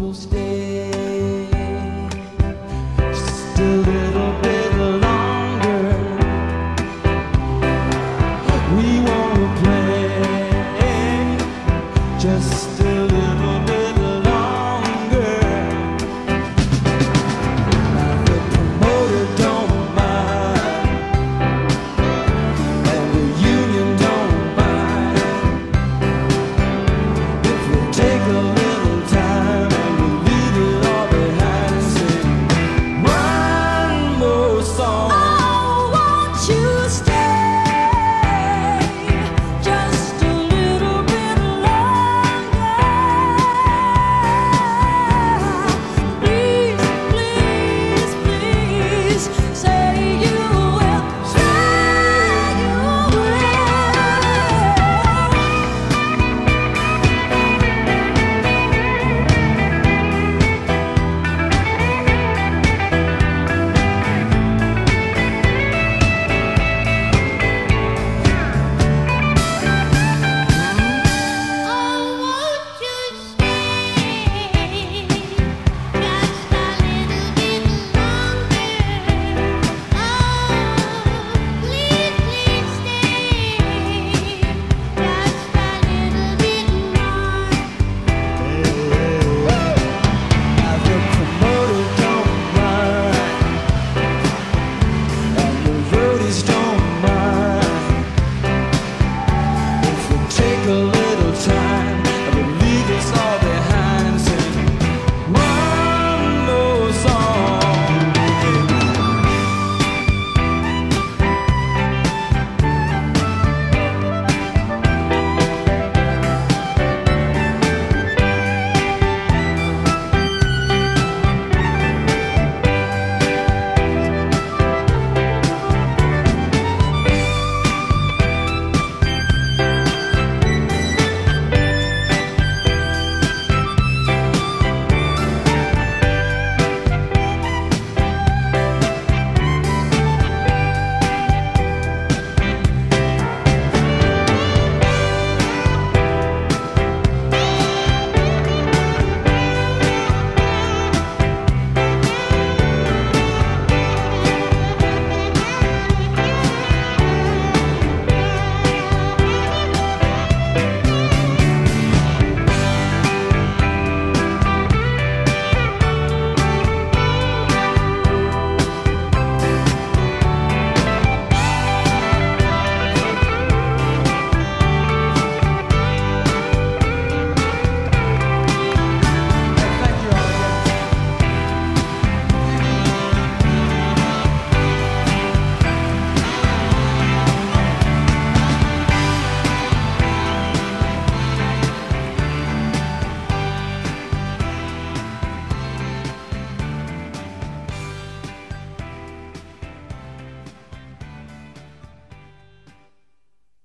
people stay just a little bit longer. We won't play just.